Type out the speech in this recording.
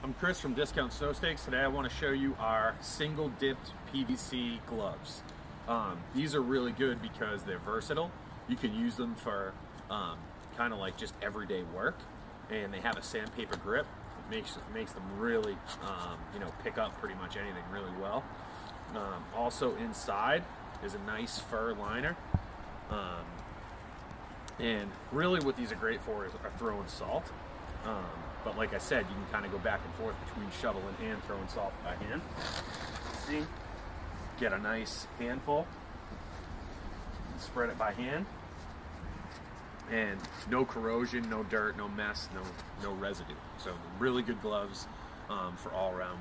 I'm Chris from Discount Snow Stakes. Today I want to show you our single dipped PVC gloves. Um, these are really good because they're versatile. You can use them for um, kind of like just everyday work and they have a sandpaper grip. It makes, it makes them really, um, you know, pick up pretty much anything really well. Um, also inside is a nice fur liner. Um, and really what these are great for is throwing salt. Um, but like I said, you can kind of go back and forth between shovel and hand, throwing salt by hand. See? Get a nice handful. Spread it by hand. And no corrosion, no dirt, no mess, no no residue. So really good gloves um, for all around.